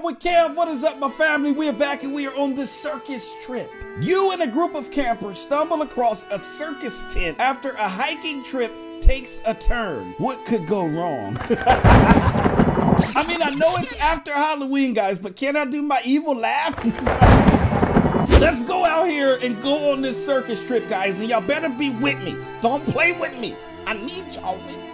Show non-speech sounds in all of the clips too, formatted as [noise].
Kev with Kev. What is up, my family? We are back and we are on this circus trip. You and a group of campers stumble across a circus tent after a hiking trip takes a turn. What could go wrong? [laughs] I mean, I know it's after Halloween, guys, but can I do my evil laugh? [laughs] Let's go out here and go on this circus trip, guys, and y'all better be with me. Don't play with me. I need y'all with me.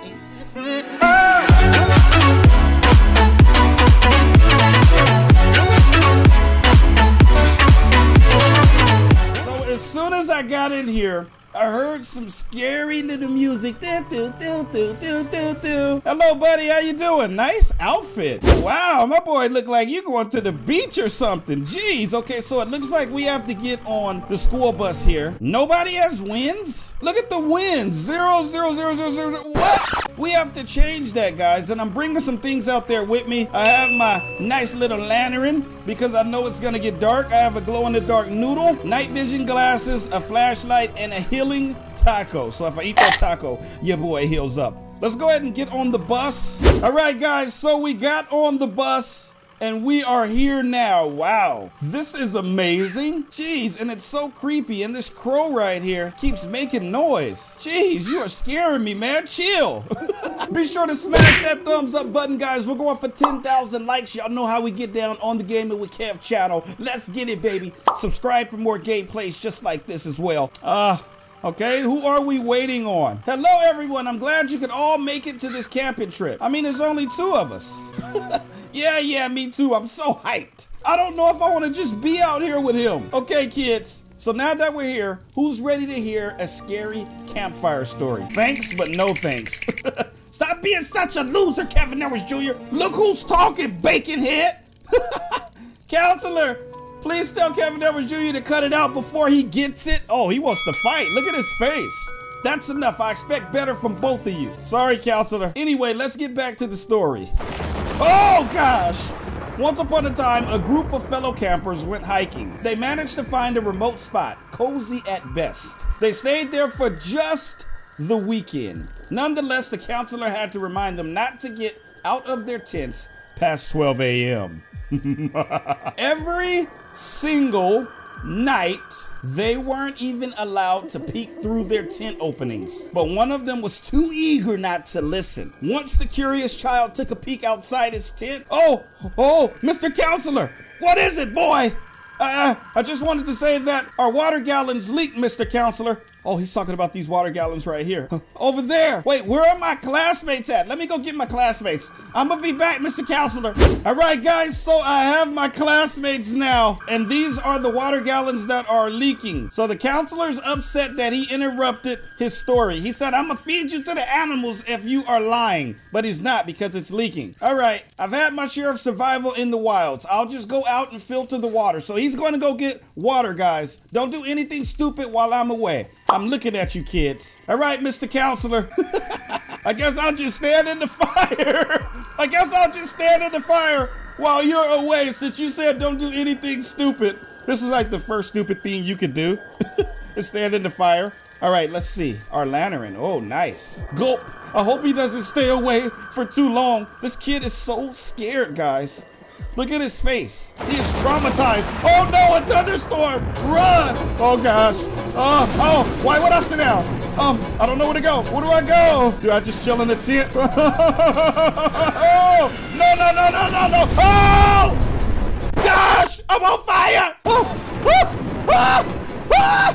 As soon as I got in here, I heard some scary little music. Do, do, do, do, do, do, do. Hello, buddy. How you doing? Nice outfit. Wow, my boy look like you going to the beach or something. Jeez. Okay, so it looks like we have to get on the school bus here. Nobody has wins? Look at the wins. Zero, zero, zero, zero, zero. zero. What? We have to change that, guys. And I'm bringing some things out there with me. I have my nice little lantern because I know it's gonna get dark. I have a glow-in-the-dark noodle, night vision glasses, a flashlight, and a healing taco. So if I eat that taco, your boy heals up. Let's go ahead and get on the bus. All right, guys. So we got on the bus. And we are here now. Wow. This is amazing. Jeez, and it's so creepy. And this crow right here keeps making noise. Jeez, you are scaring me, man. Chill. [laughs] Be sure to smash that thumbs up button, guys. We're going for 10,000 likes. Y'all know how we get down on the Gaming with Kev channel. Let's get it, baby. Subscribe for more gameplays just like this as well. Uh, Okay, who are we waiting on? Hello, everyone. I'm glad you could all make it to this camping trip. I mean, there's only two of us. [laughs] yeah, yeah, me too. I'm so hyped. I don't know if I want to just be out here with him. Okay, kids. So now that we're here, who's ready to hear a scary campfire story? Thanks, but no thanks. [laughs] Stop being such a loser, Kevin Edwards Jr. Look who's talking, bacon head. [laughs] Counselor, please tell Kevin Edwards Jr. to cut it out before he gets it. Oh, he wants to fight. Look at his face. That's enough. I expect better from both of you. Sorry, counselor. Anyway, let's get back to the story. Oh, gosh. Once upon a time, a group of fellow campers went hiking. They managed to find a remote spot, cozy at best. They stayed there for just the weekend. Nonetheless, the counselor had to remind them not to get out of their tents past 12 a.m. [laughs] Every single night, they weren't even allowed to peek through their tent openings. But one of them was too eager not to listen. Once the curious child took a peek outside his tent, oh, oh, Mr. Counselor, what is it, boy? Uh, I just wanted to say that our water gallons leaked, Mr. Counselor. Oh, he's talking about these water gallons right here. Over there. Wait, where are my classmates at? Let me go get my classmates. I'm gonna be back, Mr. Counselor. All right, guys, so I have my classmates now, and these are the water gallons that are leaking. So the counselor's upset that he interrupted his story. He said, I'm gonna feed you to the animals if you are lying, but he's not because it's leaking. All right, I've had my share of survival in the wilds. I'll just go out and filter the water. So he's gonna go get water, guys. Don't do anything stupid while I'm away. I'm looking at you kids. All right, Mr. Counselor. [laughs] I guess I'll just stand in the fire. [laughs] I guess I'll just stand in the fire while you're away since you said don't do anything stupid. This is like the first stupid thing you could do. [laughs] is stand in the fire. All right, let's see. Our lantern. Oh, nice. Gulp. I hope he doesn't stay away for too long. This kid is so scared, guys. Look at his face. He is traumatized. Oh no, a thunderstorm! Run! Oh gosh. Uh, oh, why would I sit down? Um, I don't know where to go. Where do I go? Do I just chill in the tent? [laughs] oh! No, no, no, no, no, no! Oh! Gosh! I'm on fire! Oh! Ah! Ah! Ah!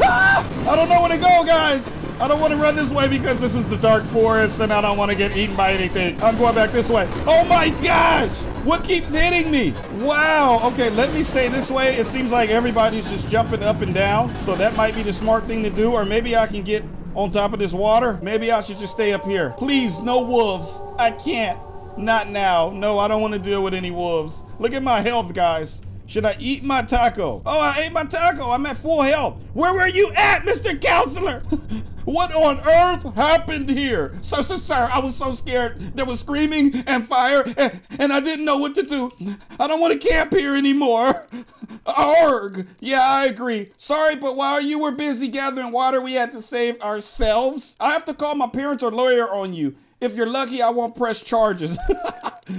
Ah! I don't know where to go, guys. I don't want to run this way because this is the dark forest and I don't want to get eaten by anything. I'm going back this way. Oh my gosh! What keeps hitting me? Wow. Okay, let me stay this way. It seems like everybody's just jumping up and down. So that might be the smart thing to do. Or maybe I can get on top of this water. Maybe I should just stay up here. Please, no wolves. I can't. Not now. No, I don't want to deal with any wolves. Look at my health, guys. Should I eat my taco? Oh, I ate my taco. I'm at full health. Where were you at, Mr. Counselor? [laughs] what on earth happened here? Sir, sir, sir, I was so scared. There was screaming and fire, and, and I didn't know what to do. I don't want to camp here anymore. [laughs] Arg. Yeah, I agree. Sorry, but while you were busy gathering water, we had to save ourselves. I have to call my parents or lawyer on you. If you're lucky, I won't press charges. [laughs]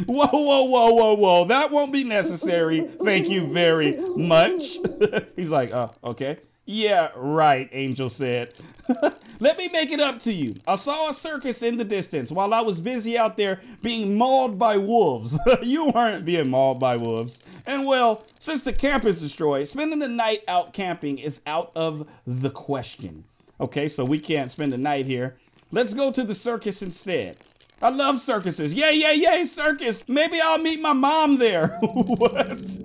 Whoa, whoa, whoa, whoa, whoa. That won't be necessary. Thank you very much. [laughs] He's like, oh, okay. Yeah, right, Angel said. [laughs] Let me make it up to you. I saw a circus in the distance while I was busy out there being mauled by wolves. [laughs] you weren't being mauled by wolves. And well, since the camp is destroyed, spending the night out camping is out of the question. Okay, so we can't spend the night here. Let's go to the circus instead. I love circuses. Yay, yay, yay, circus. Maybe I'll meet my mom there. [laughs] what?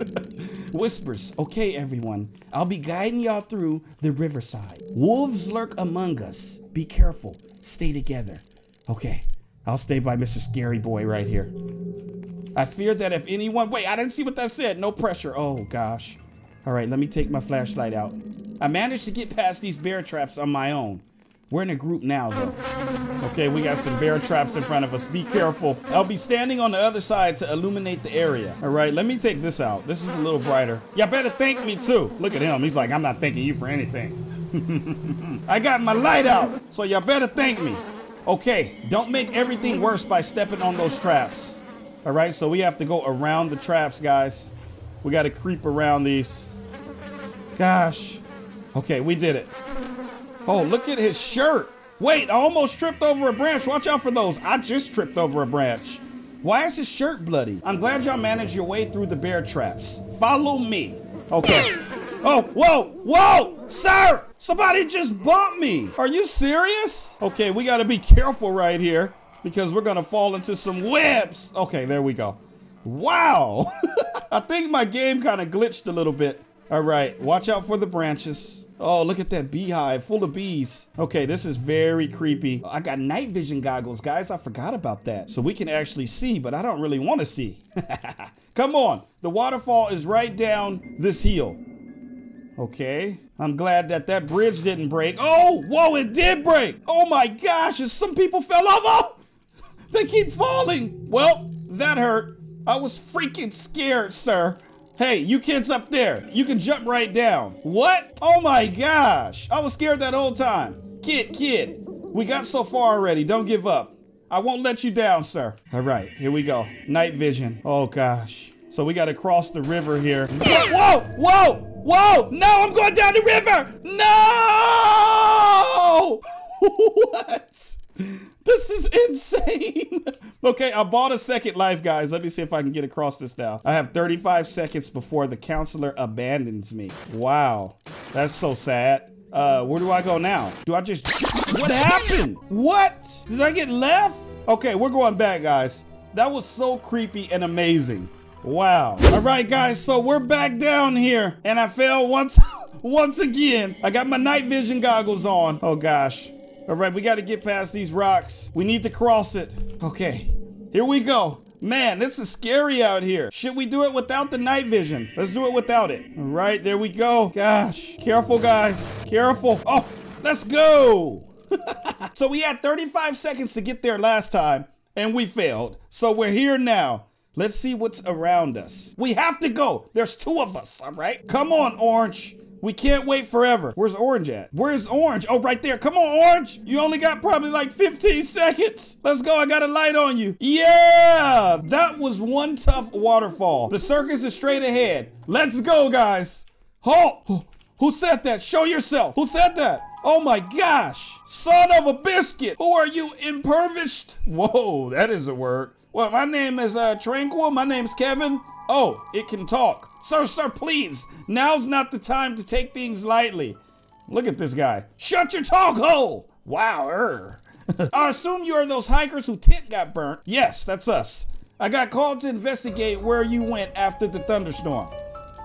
Whispers. Okay, everyone. I'll be guiding y'all through the riverside. Wolves lurk among us. Be careful. Stay together. Okay. I'll stay by Mr. Scary Boy right here. I fear that if anyone... Wait, I didn't see what that said. No pressure. Oh, gosh. All right, let me take my flashlight out. I managed to get past these bear traps on my own. We're in a group now, though. Okay, we got some bear traps in front of us. Be careful. I'll be standing on the other side to illuminate the area. All right, let me take this out. This is a little brighter. Y'all better thank me, too. Look at him. He's like, I'm not thanking you for anything. [laughs] I got my light out, so y'all better thank me. Okay, don't make everything worse by stepping on those traps. All right, so we have to go around the traps, guys. We got to creep around these. Gosh. Okay, we did it. Oh, look at his shirt. Wait, I almost tripped over a branch. Watch out for those. I just tripped over a branch. Why is his shirt bloody? I'm glad y'all managed your way through the bear traps. Follow me. Okay. Oh, whoa, whoa, sir! Somebody just bumped me. Are you serious? Okay, we gotta be [laughs] careful right here because we're gonna fall into some webs. Okay, there we go. Wow. [laughs] I think my game kind of glitched a little bit. All right, watch out for the branches. Oh, look at that beehive full of bees. Okay, this is very creepy. I got night vision goggles, guys. I forgot about that. So we can actually see, but I don't really want to see. [laughs] Come on. The waterfall is right down this hill. Okay. I'm glad that that bridge didn't break. Oh, whoa, it did break. Oh my gosh, some people fell off. [laughs] They keep falling. Well, that hurt. I was freaking scared, sir. Hey, you kids up there, you can jump right down. What? Oh my gosh. I was scared that whole time. Kid, kid, we got so far already. Don't give up. I won't let you down, sir. All right, here we go. Night vision. Oh gosh. So we got to cross the river here. Whoa, whoa, whoa, whoa. No, I'm going down the river. No! [laughs] what? This is insane. [laughs] okay, I bought a second life, guys. Let me see if I can get across this now. I have 35 seconds before the counselor abandons me. Wow. That's so sad. Uh, where do I go now? Do I just... [laughs] What happened? What? Did I get left? Okay, we're going back, guys. That was so creepy and amazing. Wow. All right, guys, so we're back down here. And I fell once, [laughs] once again. I got my night vision goggles on. Oh, gosh. All right, we got to get past these rocks. We need to cross it. Okay, here we go. Man, this is scary out here. Should we do it without the night vision? Let's do it without it. All right, there we go. Gosh, careful, guys. Careful. Oh, let's go. [laughs] so we had 35 seconds to get there last time, and we failed. So we're here now. Let's see what's around us. We have to go. There's two of us, all right? Come on, Orange. We can't wait forever. Where's Orange at? Where's Orange? Oh, right there. Come on, Orange. You only got probably like 15 seconds. Let's go. I got a light on you. Yeah, that was one tough waterfall. The circus is straight ahead. Let's go, guys. Halt. Who said that? Show yourself. Who said that? Oh my gosh. Son of a biscuit. Who are you, impoverished? Whoa, that is a word. Well, my name is uh, Tranquil. My name's Kevin. Oh, it can talk. Sir, sir, please. Now's not the time to take things lightly. Look at this guy. Shut your talk hole. Wow, er. [laughs] I assume you are those hikers who tent got burnt. Yes, that's us. I got called to investigate where you went after the thunderstorm.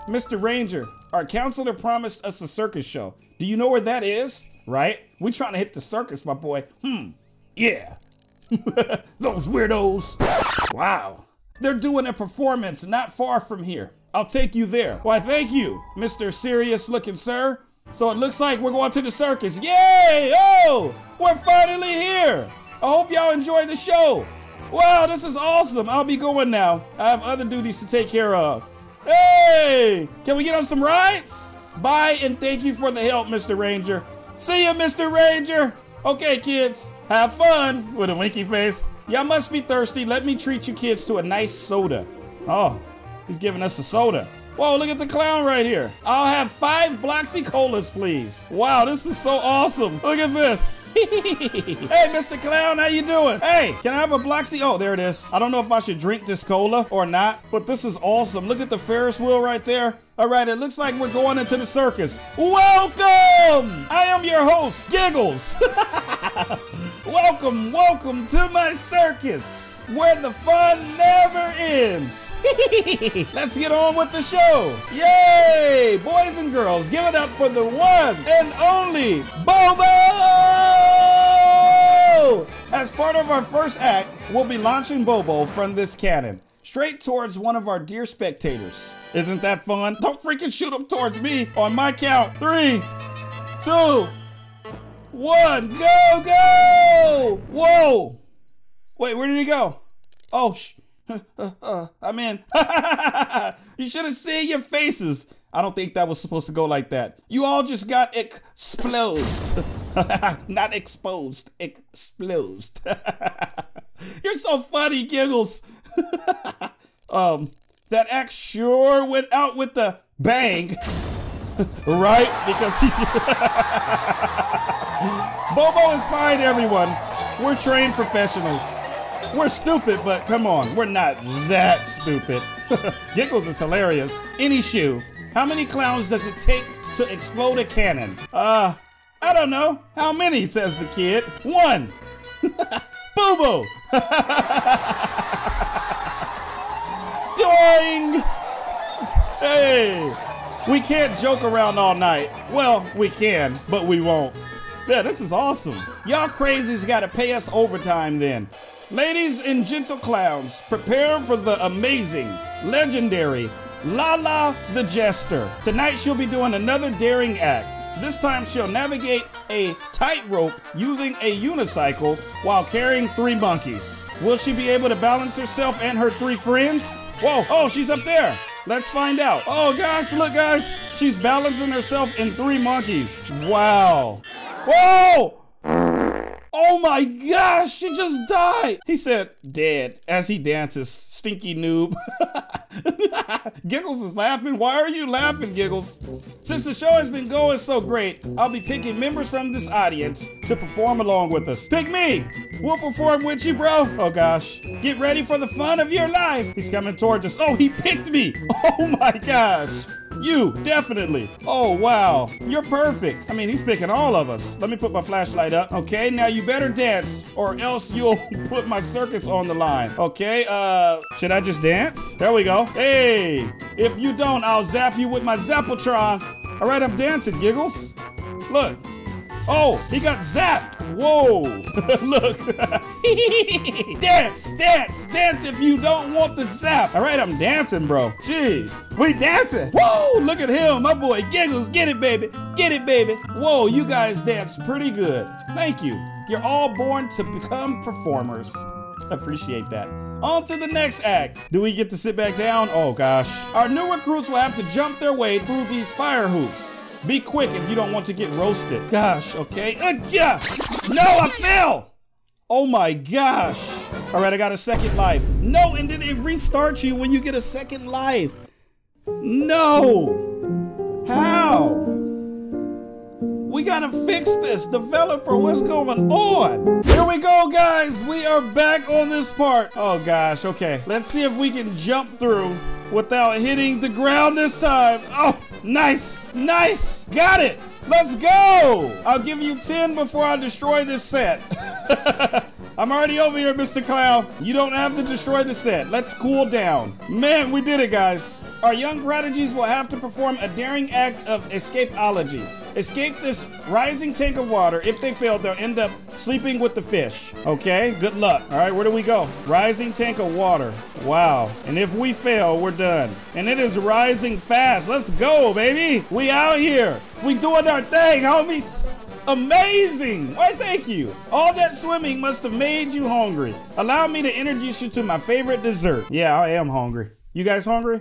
Mr. Ranger, our counselor promised us a circus show. Do you know where that is? Right? We trying to hit the circus, my boy. Hmm. Yeah. [laughs] Those weirdos. Wow. They're doing a performance not far from here. I'll take you there. Why, thank you, Mr. Serious looking sir. So it looks like we're going to the circus. Yay! Oh, we're finally here. I hope y'all enjoy the show. Wow, this is awesome. I'll be going now. I have other duties to take care of. Hey, can we get on some rides? Bye, and thank you for the help, Mr. Ranger. See you, Mr. Ranger. Okay, kids, have fun with a winky face. Y'all must be thirsty. Let me treat you kids to a nice soda. Oh, he's giving us a soda. Whoa, look at the clown right here. I'll have five Bloxy Colas, please. Wow, this is so awesome. Look at this. [laughs] hey, Mr. Clown, how you doing? Hey, can I have a Bloxy? Oh, there it is. I don't know if I should drink this cola or not, but this is awesome. Look at the Ferris wheel right there. All right, it looks like we're going into the circus. Welcome! I am your host, Giggles. [laughs] welcome, welcome to my circus, where the fun never ends. [laughs] Let's get on with the show. Yay! Boys and girls, give it up for the one and only Bobo! As part of our first act, we'll be launching Bobo from this cannon straight towards one of our dear spectators. Isn't that fun? Don't freaking shoot them towards me on my count. Three, two, one, go, go! Whoa! Wait, where did he go? Oh, sh [laughs] uh, I'm in. [laughs] you should have seen your faces. I don't think that was supposed to go like that. You all just got explosed. [laughs] Not exposed, explosed. You're so funny, Giggles. um, that act sure went out with the bang. right? Because he. [gasps] Bobo is fine, everyone. We're trained professionals. We're stupid, but come on, we're not that stupid. [laughs] Giggles is hilarious. Any shoe. How many clowns does it take to explode a cannon? Uh, I don't know. How many, says the kid. One. [laughs] Boo boo. [laughs] Doing. Hey. We can't joke around all night. Well, we can, but we won't. Yeah, this is awesome. Y'all crazies gotta pay us overtime then. Ladies and gentle clowns, prepare for the amazing, legendary Lala the Jester. Tonight she'll be doing another daring act. This time she'll navigate a tightrope using a unicycle while carrying three monkeys. Will she be able to balance herself and her three friends? Whoa, oh, she's up there. Let's find out. Oh gosh, look guys. She's balancing herself in three monkeys. Wow. Whoa! Oh my gosh, she just died. He said, dead, as he dances. Stinky noob. [laughs] Giggles is laughing. Why are you laughing, Giggles? Since the show has been going so great, I'll be picking members from this audience to perform along with us. Pick me! We'll perform with you, bro. Oh gosh. Get ready for the fun of your life. He's coming towards us. Oh, he picked me. [laughs] Oh my gosh. You, definitely. Oh, wow. You're perfect. I mean, he's picking all of us. Let me put my flashlight up. Okay, now you better dance or else you'll [laughs] put my circuits on the line. Okay, uh, should I just dance? There we go. Hey, if you don't, I'll zap you with my Zappotron. All right, I'm dancing, Giggles. Look. Oh, he got zapped. Whoa. [laughs] Look. [laughs] dance, dance, dance if you don't want the zap. All right, I'm dancing, bro. Jeez. We dancing. Whoa, look at him. My boy Giggles. Get it, baby. Get it, baby. Whoa, you guys dance pretty good. Thank you. You're all born to become performers. [laughs] Appreciate that. On to the next act. Do we get to sit back down? Oh gosh. Our new recruits will have to jump their way through these fire hoops. Be quick if you don't want to get roasted. Gosh, okay. Uh, yeah. No, I fell. Oh my gosh. All right, I got a second life. No, and then it restarts you when you get a second life. No. How? We gotta fix this. Developer, what's going on? Here we go, guys. We are back on this part. Oh gosh, okay. Let's see if we can jump through without hitting the ground this time. Oh. Nice, nice, got it. Let's go. I'll give you 10 before I destroy this set. [laughs] I'm already over here, Mr. Clown. You don't have to destroy the set. Let's cool down. Man, we did it, guys. Our young prodigies will have to perform a daring act of escapeology. Escape this rising tank of water. If they fail, they'll end up sleeping with the fish. Okay, good luck. All right, where do we go? Rising tank of water. Wow. And if we fail, we're done. And it is rising fast. Let's go, baby. We out here. We doing our thing, homies. Amazing! Why, thank you. All that swimming must have made you hungry. Allow me to introduce you to my favorite dessert. Yeah, I am hungry. You guys hungry?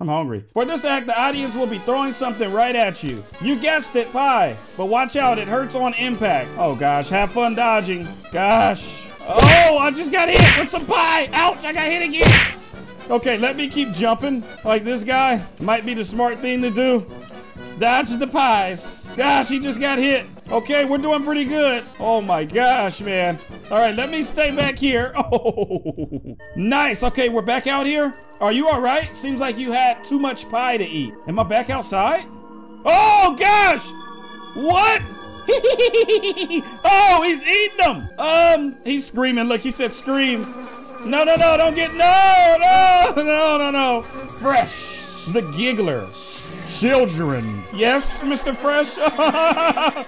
I'm hungry. For this act, the audience will be throwing something right at you. You guessed it, pie. But watch out, it hurts on impact. Oh gosh, have fun dodging. Gosh. Oh, I just got hit with some pie. Ouch, I got hit again. Okay, let me keep jumping like this guy. Might be the smart thing to do. Dodge the pies. Gosh, he just got hit. Okay, we're doing pretty good. Oh my gosh, man. All right, let me stay back here. [laughs] Oh, nice. Okay, we're back out here. Are you all right? Seems like you had too much pie to eat. Am I back outside? Oh gosh! What? [laughs] oh, he's eating them. Um, he's screaming. Look, he said scream. No, no, no, don't get, no, no, [laughs] no, no, no. Fresh, the giggler. Children. Yes, Mr. Fresh? [laughs]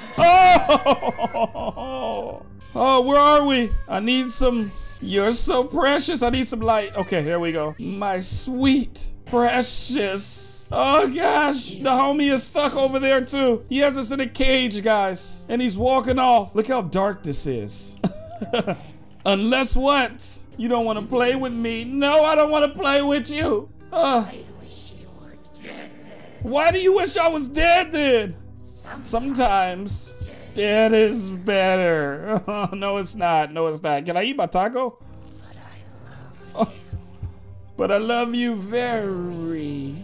oh, oh, where are we? I need some, you're so precious. I need some light. Okay, here we go. My sweet, precious. Oh gosh, the homie is stuck over there too. He has us in a cage, guys, and he's walking off. Look how dark this is. [laughs] Unless what? You don't want to play with me? No, I don't want to play with you. Uh, why do you wish I was dead then? Sometimes dead is better. [laughs] no, it's not. No, it's not. Can I eat my taco? [laughs] But I love you very,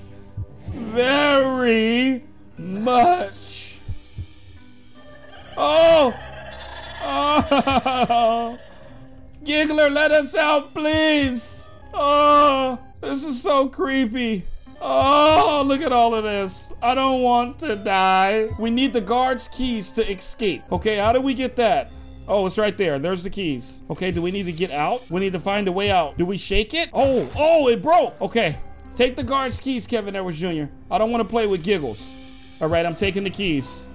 very much. Oh! Oh! [laughs] Giggler, let us out, please! Oh, this is so creepy. Oh, look at all of this. I don't want to die. We need the guard's keys to escape. Okay, how do we get that? Oh, it's right there. There's the keys. Okay, do we need to get out? We need to find a way out. Do we shake it? Oh, oh, it broke. Okay, take the guard's keys, Kevin Edwards Jr. I don't want to play with giggles. All right, I'm taking the keys.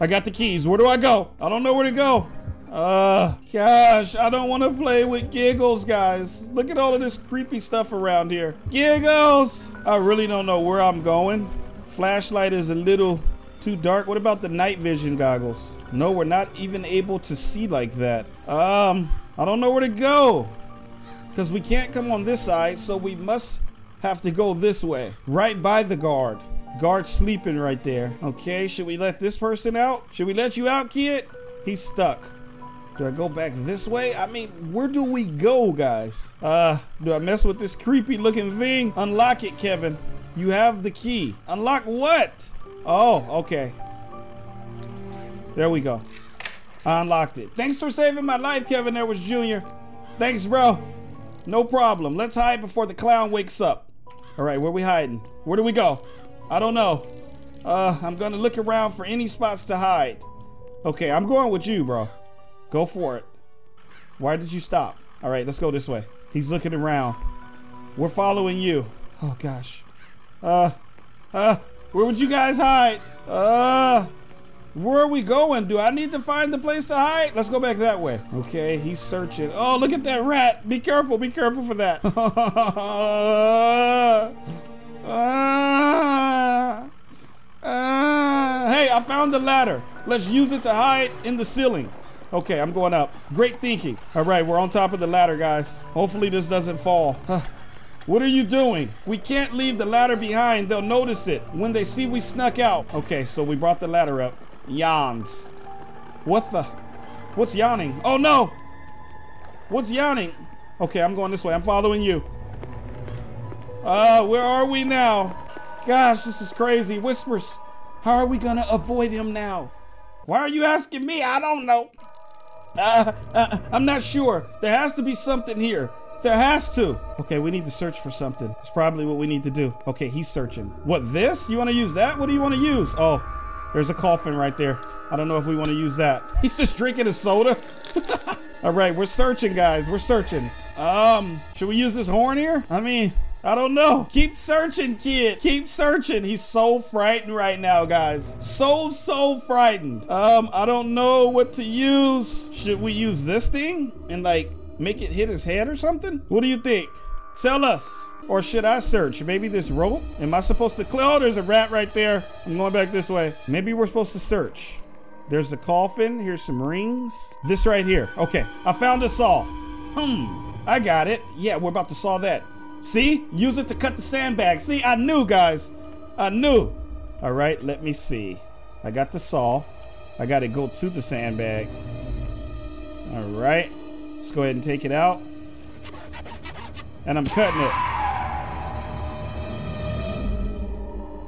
I got the keys. Where do I go? I don't know where to go. Uh, gosh, I don't want to play with Giggles, guys. Look at all of this creepy stuff around here. Giggles! I really don't know where I'm going. Flashlight is a little too dark. What about the night vision goggles? No, we're not even able to see like that. Um, I don't know where to go. Because we can't come on this side, so we must have to go this way. Right by the guard. Guard sleeping right there. Okay, should we let this person out? Should we let you out, kid? He's stuck. Do I go back this way? I mean, where do we go, guys? Uh, do I mess with this creepy looking thing? Unlock it, Kevin. You have the key. Unlock what? Oh, okay. There we go. I unlocked it. Thanks for saving my life, Kevin Edwards Jr. Thanks, bro. No problem. Let's hide before the clown wakes up. All right, where we hiding? Where do we go? I don't know. Uh, I'm gonna look around for any spots to hide. Okay, I'm going with you, bro. Go for it. Why did you stop? All right, let's go this way. He's looking around. We're following you. Oh, gosh. Uh, uh, where would you guys hide? Uh, where are we going? Do I need to find the place to hide? Let's go back that way. Okay, he's searching. Oh, look at that rat. Be careful. Be careful for that. [laughs] uh, uh, hey, I found the ladder. Let's use it to hide in the ceiling. Okay, I'm going up. Great thinking. All right, we're on top of the ladder, guys. Hopefully this doesn't fall. What are you doing? We can't leave the ladder behind. They'll notice it when they see we snuck out. Okay, so we brought the ladder up. Yawns. What the? What's yawning? Oh, no. What's yawning? Okay, I'm going this way. I'm following you. Uh, where are we now? Gosh, this is crazy. Whispers. How are we to avoid him now? Why are you asking me? I don't know. Uh, uh, I'm not sure. There has to be something here. There has to. Okay, we need to search for something. It's probably what we need to do. Okay, he's searching. What, this? You want to use that? What do you want to use? Oh, there's a coffin right there. I don't know if we want to use that. [laughs] He's just drinking a soda. [laughs] All right, we're searching, guys. We're searching. Um, should we use this horn here? I mean, I don't know. Keep searching, kid. Keep searching. He's so frightened right now, guys. So, so frightened. Um, I don't know what to use. Should we use this thing and like make it hit his head or something? What do you think? Tell us. Or should I search? Maybe this rope? Am I supposed to clear? Oh, there's a rat right there. I'm going back this way. Maybe we're supposed to search. There's the coffin. Here's some rings. This right here. Okay, I found a saw. Hmm, I got it. Yeah, we're about to saw that. See? Use it to cut the sandbag. See, I knew, guys. I knew. All right, let me see. I got the saw. I got to go to the sandbag. All right. Let's go ahead and take it out. And I'm cutting it.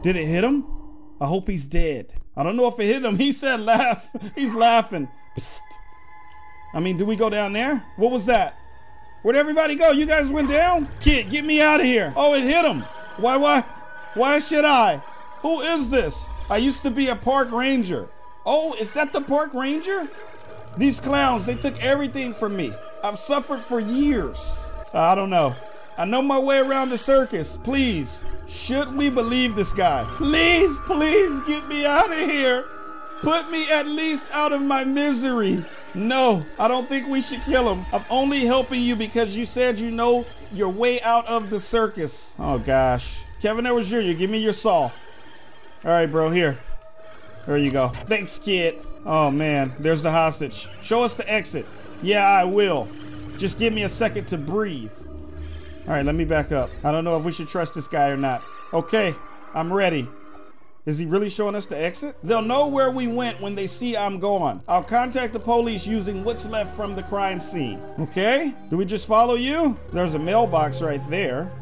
Did it hit him? I hope he's dead. I don't know if it hit him. [laughs] He said laugh. He's laughing. Psst. I mean, do we go down there? What was that? Where'd everybody go? You guys went down? Kid, get me out of here. Oh, it hit him. Why, why, why should I? Who is this? I used to be a park ranger. Oh, is that the park ranger? These clowns, they took everything from me. I've suffered for years. I don't know. I know my way around the circus. Please, should we believe this guy? Please, please get me out of here. Put me at least out of my misery. No, I don't think we should kill him. I'm only helping you because you said you know your way out of the circus. Oh gosh. Kevin Edwards Jr., give me your saw. All right, bro, here. There you go. Thanks, kid. Oh man, there's the hostage. Show us the exit. Yeah, I will. Just give me a second to breathe. All right, let me back up. I don't know if we should trust this guy or not. Okay, I'm ready. Is he really showing us the exit? They'll know where we went when they see I'm gone. I'll contact the police using what's left from the crime scene. Okay? Do we just follow you? There's a mailbox right there,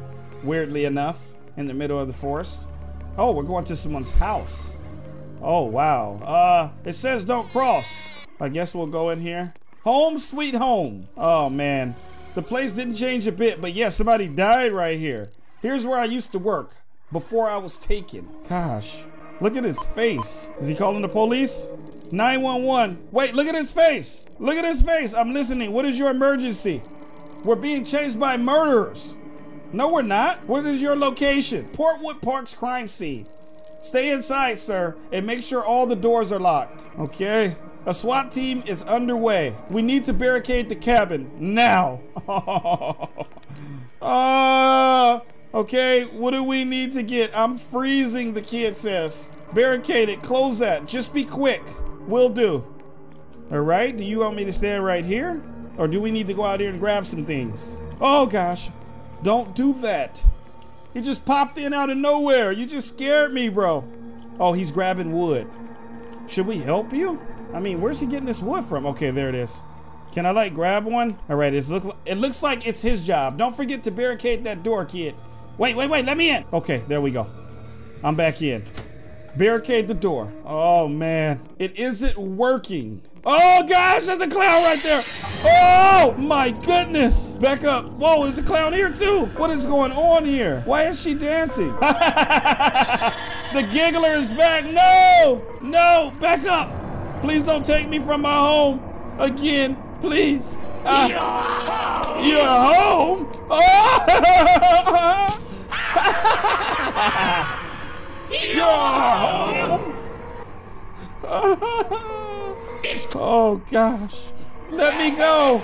weirdly enough, in the middle of the forest. Oh, we're going to someone's house. Oh, wow. Uh, it says don't cross. I guess we'll go in here. Home sweet home. Oh, man. The place didn't change a bit, but yeah, somebody died right here. Here's where I used to work before I was taken. Gosh, look at his face. Is he calling the police? 911. Wait, look at his face. Look at his face. I'm listening. What is your emergency? We're being chased by murderers. No, we're not. What is your location? Portwood Park's crime scene. Stay inside, sir, and make sure all the doors are locked. Okay. A SWAT team is underway. We need to barricade the cabin now. uh, [laughs] Okay, what do we need to get? I'm freezing, the kid says. Barricade it, close that. Just be quick. Will do. All right, do you want me to stand right here? Or do we need to go out here and grab some things? Oh gosh, don't do that. He just popped in out of nowhere. You just scared me, bro. Oh, he's grabbing wood. Should we help you? I mean, where's he getting this wood from? Okay, there it is. Can I like grab one? All right, it's look, it looks like it's his job. Don't forget to barricade that door, kid. Wait, wait, wait, let me in. Okay, there we go. I'm back in. Barricade the door. Oh man, it isn't working. Oh gosh, there's a clown right there. Oh my goodness. Back up. Whoa, there's a clown here too. What is going on here? Why is she dancing? [laughs] the giggler is back. No, no, back up. Please don't take me from my home again, please. Uh, you're home. You're home? [laughs] Oh! [laughs] oh gosh. Let me go.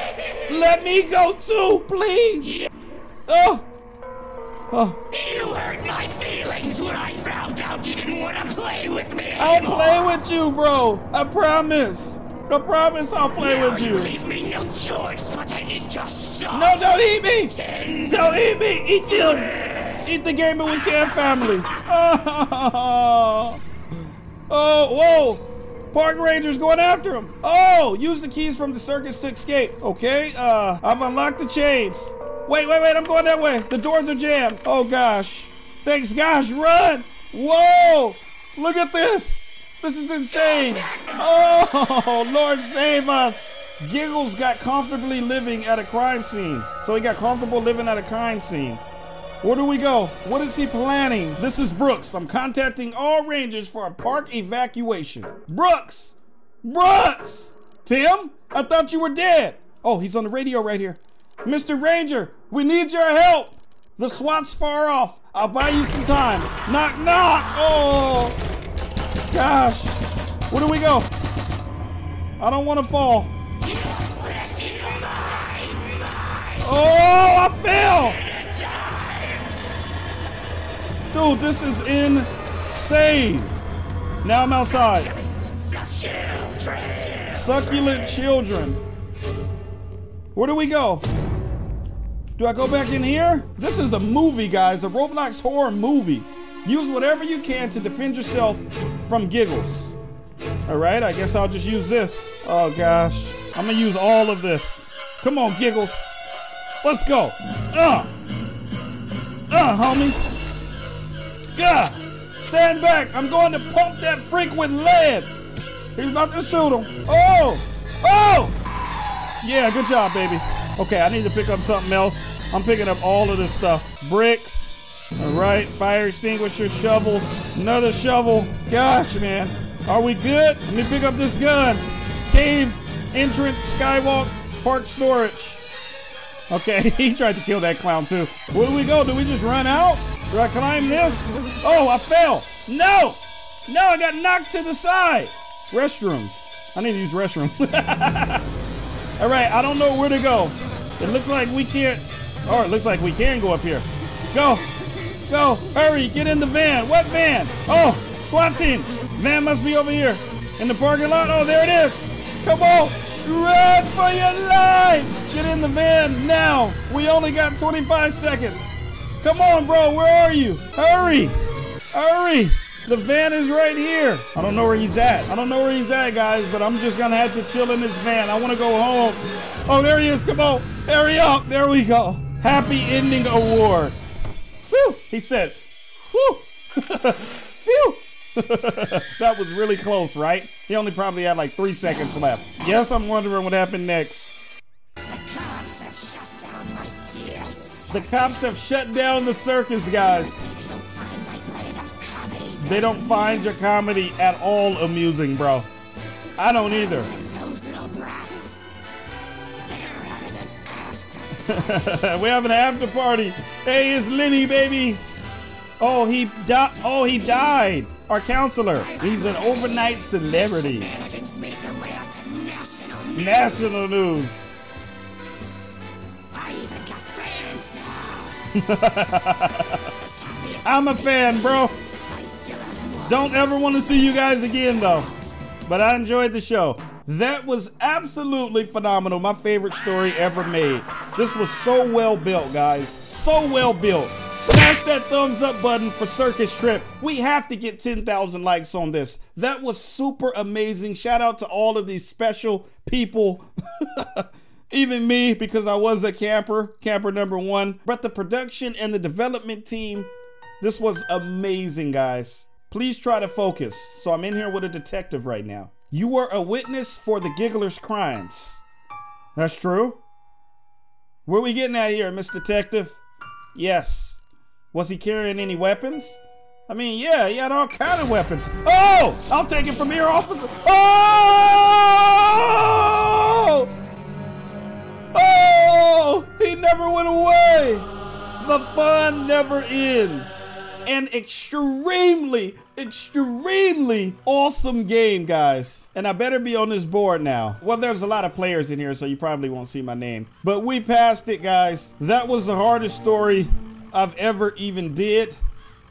Let me go too, please. Oh. Oh. You hurt my feelings when I found out you didn't want to play with me anymore. I'll play with you, bro. I promise. I promise I'll play now with you. leave me no choice but to eat your soul. No, don't eat me. Then Don't eat me. Eat them. Eat the Gaming We can't, family. Oh, [laughs] oh, whoa. Park Rangers going after him. Oh, use the keys from the circus to escape. Okay, uh, I've unlocked the chains. Wait, wait, wait, I'm going that way. The doors are jammed. Oh gosh. Thanks gosh, run. Whoa, look at this. This is insane. Oh, [laughs] Lord save us. Giggles got comfortably living at a crime scene. So he got comfortable living at a crime scene. Where do we go? What is he planning? This is Brooks. I'm contacting all rangers for a park evacuation. Brooks! Brooks! Tim? I thought you were dead. Oh, he's on the radio right here. Mr. Ranger, we need your help. The SWAT's far off. I'll buy you some time. Knock, knock. Oh, gosh. Where do we go? I don't want to fall. Oh, I fell. Dude, this is insane. Now I'm outside. Succulent children. Where do we go? Do I go back in here? This is a movie, guys, a Roblox horror movie. Use whatever you can to defend yourself from giggles. All right, I guess I'll just use this. Oh gosh, I'm gonna use all of this. Come on, Giggles. Let's go. Uh. Uh, homie. God. Stand back. I'm going to pump that freak with lead. He's about to shoot him. Oh. Oh. Yeah, good job, baby. Okay, I need to pick up something else. I'm picking up all of this stuff. Bricks. All right, fire extinguisher, shovels, another shovel. Gosh, man. Are we good? Let me pick up this gun. Cave, entrance, skywalk, park storage. Okay, [laughs] he tried to kill that clown too. Where do we go? Do we just run out? Do I climb this? Oh, I fell. No! No, I got knocked to the side. Restrooms. I need to use restroom. [laughs] All right, I don't know where to go. It looks like we can't. Oh, it looks like we can go up here. Go. Go. Hurry. Get in the van. What van? Oh, SWAT team. Van must be over here. In the parking lot. Oh, there it is. Come on. Run for your life. Get in the van now. We only got 25 seconds. Come on, bro. Where are you? Hurry. Hurry. The van is right here. I don't know where he's at. I don't know where he's at, guys, but I'm just gonna have to chill in this van. I wanna go home. Oh, there he is. Come on. Hurry up. There we go. Happy ending award. Phew. He said, whew. [laughs] Phew. [laughs] that was really close, right? He only probably had like three seconds left. Yes, I'm wondering what happened next. The cops have shut down the circus, guys. They don't find your comedy at all amusing, bro. I don't either. [laughs] We have an after party. Hey, it's Lenny, baby. Oh, he died. Oh, he died. Our counselor. He's an overnight celebrity. National news. [laughs] I'm a fan, bro. Don't ever want to see you guys again, though. But I enjoyed the show. That was absolutely phenomenal. My favorite story ever made. This was so well built, guys. So well built. Smash that thumbs up button for Circus Trip. We have to get 10,000 likes on this. That was super amazing. Shout out to all of these special people. [laughs] Even me, because I was a camper, camper number one. But the production and the development team, this was amazing, guys. Please try to focus. So I'm in here with a detective right now. You were a witness for the Giggler's crimes. That's true? Where we getting at here, Miss Detective? Yes. Was he carrying any weapons? I mean, yeah, he had all kind of weapons. Oh! I'll take it from here, officer. Oh! Never ends. An extremely, extremely awesome game, guys. And I better be on this board now. Well, there's a lot of players in here, so you probably won't see my name. But we passed it, guys. That was the hardest story I've ever even did.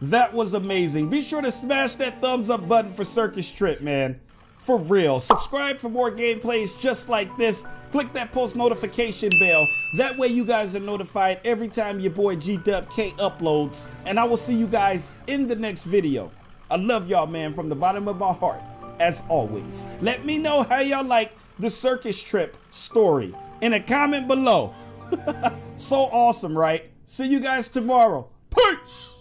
That was amazing. Be sure to smash that thumbs up button for Circus Trip, man. For real. Subscribe for more gameplays just like this. Click that post notification bell. That way you guys are notified every time your boy GWK uploads. And I will see you guys in the next video. I love y'all, man, from the bottom of my heart, as always. Let me know how y'all like the circus trip story in a comment below. [laughs] so awesome, right? See you guys tomorrow. Peace!